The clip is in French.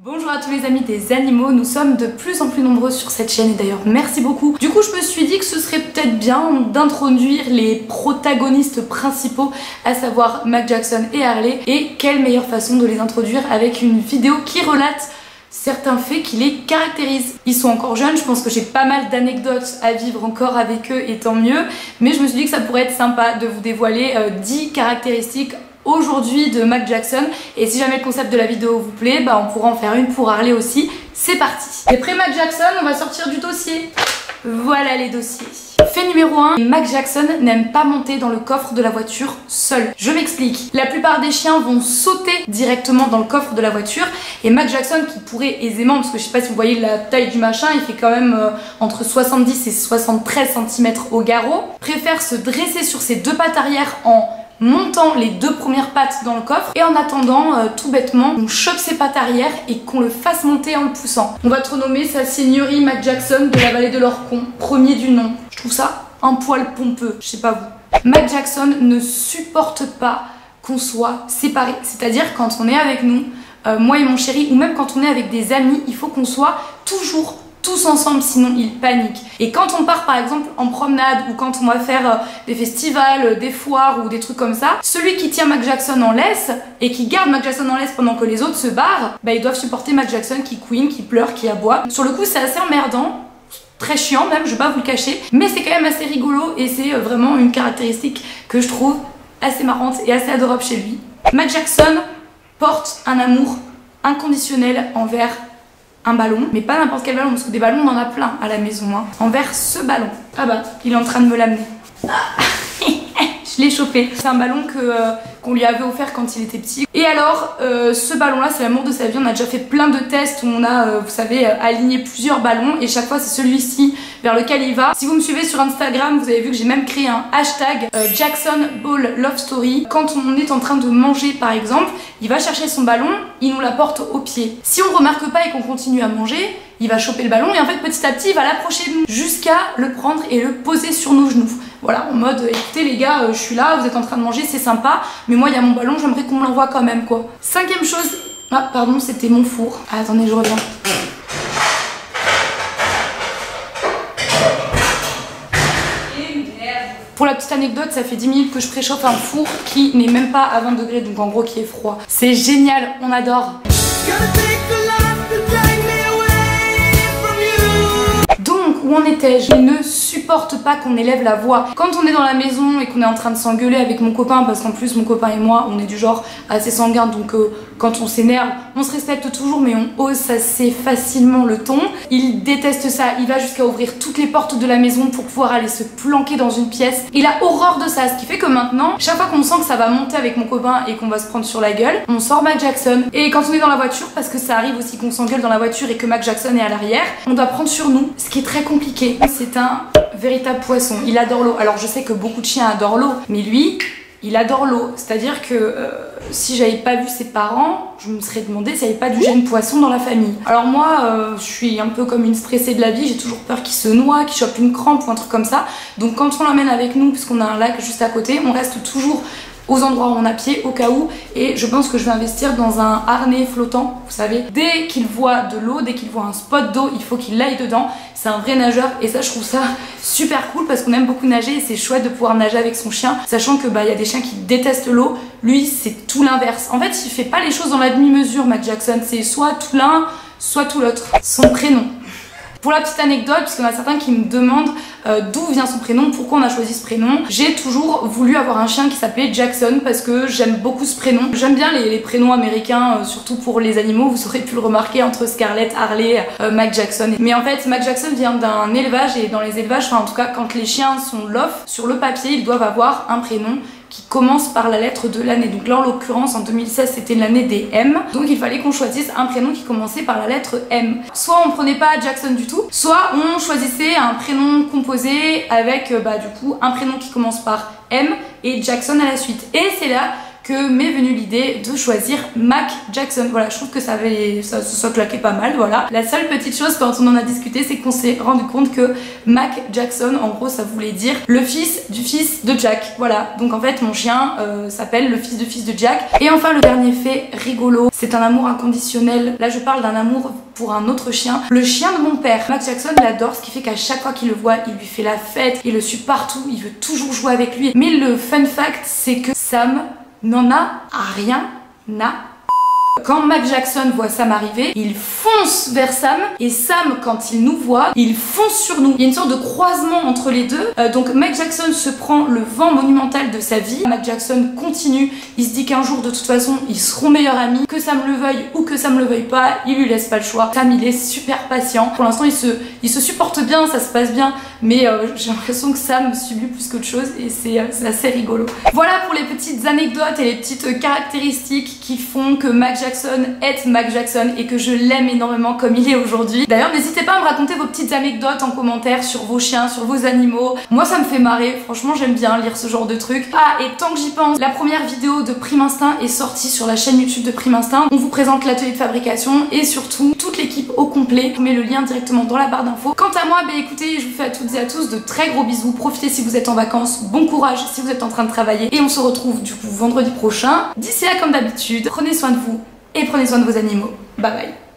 Bonjour à tous les amis des animaux, nous sommes de plus en plus nombreux sur cette chaîne et d'ailleurs merci beaucoup. Du coup je me suis dit que ce serait peut-être bien d'introduire les protagonistes principaux, à savoir Mac Jackson et Harley, et quelle meilleure façon de les introduire avec une vidéo qui relate certains faits qui les caractérisent. Ils sont encore jeunes, je pense que j'ai pas mal d'anecdotes à vivre encore avec eux et tant mieux, mais je me suis dit que ça pourrait être sympa de vous dévoiler 10 euh, caractéristiques aujourd'hui de Mac Jackson et si jamais le concept de la vidéo vous plaît, bah on pourra en faire une pour Harley aussi. C'est parti Et après Mac Jackson, on va sortir du dossier. Voilà les dossiers. Fait numéro 1, Mac Jackson n'aime pas monter dans le coffre de la voiture seul. Je m'explique. La plupart des chiens vont sauter directement dans le coffre de la voiture et Mac Jackson qui pourrait aisément, parce que je sais pas si vous voyez la taille du machin, il fait quand même euh, entre 70 et 73 cm au garrot, préfère se dresser sur ses deux pattes arrière en montant les deux premières pattes dans le coffre et en attendant euh, tout bêtement on choque ses pattes arrière et qu'on le fasse monter en le poussant. On va te renommer sa seigneurie Mac Jackson de la vallée de l'Orcon, premier du nom. Je trouve ça un poil pompeux, je sais pas vous. Mac Jackson ne supporte pas qu'on soit séparés, c'est-à-dire quand on est avec nous, euh, moi et mon chéri, ou même quand on est avec des amis, il faut qu'on soit toujours tous ensemble, sinon ils paniquent. Et quand on part par exemple en promenade ou quand on va faire euh, des festivals, euh, des foires ou des trucs comme ça, celui qui tient Mac Jackson en laisse et qui garde Mac Jackson en laisse pendant que les autres se barrent, bah ils doivent supporter Mac Jackson qui queen, qui pleure, qui aboie. Sur le coup c'est assez emmerdant, très chiant même, je vais pas vous le cacher, mais c'est quand même assez rigolo et c'est euh, vraiment une caractéristique que je trouve assez marrante et assez adorable chez lui. Mac Jackson porte un amour inconditionnel envers un ballon, mais pas n'importe quel ballon, parce que des ballons on en a plein à la maison, hein, envers ce ballon. Ah bah, il est en train de me l'amener. je l'ai chopé. C'est un ballon euh, qu'on lui avait offert quand il était petit. Et alors, euh, ce ballon-là, c'est l'amour de sa vie. On a déjà fait plein de tests où on a, euh, vous savez, aligné plusieurs ballons et chaque fois c'est celui-ci lequel il va. Si vous me suivez sur Instagram, vous avez vu que j'ai même créé un hashtag Jackson Ball Love Story. Quand on est en train de manger, par exemple, il va chercher son ballon, il nous l'apporte au pied. Si on remarque pas et qu'on continue à manger, il va choper le ballon et en fait petit à petit il va l'approcher de nous jusqu'à le prendre et le poser sur nos genoux. Voilà, en mode écoutez les gars, euh, je suis là, vous êtes en train de manger, c'est sympa, mais moi il y a mon ballon, j'aimerais qu'on me l'envoie quand même quoi. Cinquième chose, ah pardon c'était mon four. Ah, attendez je reviens. Pour la petite anecdote, ça fait 10 minutes que je préchauffe un four qui n'est même pas à 20 degrés, donc en gros qui est froid. C'est génial, on adore. où en étais-je? Il ne supporte pas qu'on élève la voix. Quand on est dans la maison et qu'on est en train de s'engueuler avec mon copain, parce qu'en plus mon copain et moi, on est du genre assez sanguin, donc euh, quand on s'énerve, on se respecte toujours, mais on ose assez facilement le ton. Il déteste ça, il va jusqu'à ouvrir toutes les portes de la maison pour pouvoir aller se planquer dans une pièce. Il a horreur de ça, ce qui fait que maintenant, chaque fois qu'on sent que ça va monter avec mon copain et qu'on va se prendre sur la gueule, on sort Mac Jackson. Et quand on est dans la voiture, parce que ça arrive aussi qu'on s'engueule dans la voiture et que Mac Jackson est à l'arrière, on doit prendre sur nous, ce qui est très compliqué. C'est un véritable poisson, il adore l'eau. Alors je sais que beaucoup de chiens adorent l'eau, mais lui, il adore l'eau. C'est-à-dire que euh, si j'avais pas vu ses parents, je me serais demandé s'il n'y avait pas du gène poisson dans la famille. Alors moi, euh, je suis un peu comme une stressée de la vie, j'ai toujours peur qu'il se noie, qu'il chope une crampe ou un truc comme ça. Donc quand on l'emmène avec nous, puisqu'on a un lac juste à côté, on reste toujours aux endroits où on a pied au cas où. Et je pense que je vais investir dans un harnais flottant vous savez. Dès qu'il voit de l'eau dès qu'il voit un spot d'eau il faut qu'il aille dedans. C'est un vrai nageur. Et ça je trouve ça super cool parce qu'on aime beaucoup nager et c'est chouette de pouvoir nager avec son chien sachant que bah il y a des chiens qui détestent l'eau. Lui c'est tout l'inverse. En fait il fait pas les choses dans la demi-mesure Matt Jackson. C'est soit tout l'un soit tout l'autre. Son prénom pour la petite anecdote, parce qu'il y a certains qui me demandent euh, d'où vient son prénom, pourquoi on a choisi ce prénom, j'ai toujours voulu avoir un chien qui s'appelait Jackson parce que j'aime beaucoup ce prénom. J'aime bien les, prénoms américains, euh, surtout pour les animaux, vous aurez pu le remarquer entre Scarlett, Harley, euh, Mac Jackson. Mais en fait, Mac Jackson vient d'un élevage et dans les élevages, enfin en tout cas quand les chiens sont lof, sur le papier, ils doivent avoir un prénom qui commence par la lettre de l'année. Donc là en l'occurrence en 2016 c'était l'année des M. Donc il fallait qu'on choisisse un prénom qui commençait par la lettre M. Soit on prenait pas Jackson du tout, soit on choisissait un prénom composé avec euh, bah du coup un prénom qui commence par M et Jackson à la suite. Et c'est là que m'est venue l'idée de choisir Mac Jackson. Voilà, je trouve que ça avait ça se soit claqué pas mal, voilà. La seule petite chose quand on en a discuté, c'est qu'on s'est rendu compte que Mac Jackson, en gros, ça voulait dire le fils du fils de Jack. Voilà, donc en fait, mon chien euh, s'appelle le fils du fils de Jack. Et enfin, le dernier fait rigolo, c'est un amour inconditionnel. Là, je parle d'un amour pour un autre chien. Le chien de mon père, Mac Jackson, l'adore, ce qui fait qu'à chaque fois qu'il le voit, il lui fait la fête, il le suit partout, il veut toujours jouer avec lui. Mais le fun fact, c'est que Sam n'en a rien à. Quand Mac Jackson voit Sam arriver, il fonce vers Sam et Sam, quand il nous voit, il fonce sur nous. Il y a une sorte de croisement entre les deux. Euh, donc Mac Jackson se prend le vent monumental de sa vie. Mac Jackson continue. Il se dit qu'un jour, de toute façon, ils seront meilleurs amis. Que Sam le veuille ou que Sam le veuille pas, il lui laisse pas le choix. Sam, il est super patient. Pour l'instant, il se, il se supporte bien, ça se passe bien. Mais euh, j'ai l'impression que Sam subit plus qu'autre chose et c'est euh, assez rigolo. Voilà pour les petites anecdotes et les petites caractéristiques qui font que Mac Jackson est Mac Jackson et que je l'aime énormément comme il est aujourd'hui. D'ailleurs, n'hésitez pas à me raconter vos petites anecdotes en commentaire sur vos chiens, sur vos animaux. Moi, ça me fait marrer. Franchement, j'aime bien lire ce genre de trucs. Ah, et tant que j'y pense, la première vidéo de Prime Instinct est sortie sur la chaîne YouTube de Prime Instinct. On vous présente l'atelier de fabrication et surtout toute l'équipe au complet. Je vous mets le lien directement dans la barre d'infos. Quant à moi, bah écoutez, je vous fais à toutes et à tous de très gros bisous. Profitez si vous êtes en vacances. Bon courage si vous êtes en train de travailler. Et on se retrouve du coup vendredi prochain. D'ici là, comme d'habitude, prenez soin de vous et prenez soin de vos animaux. Bye bye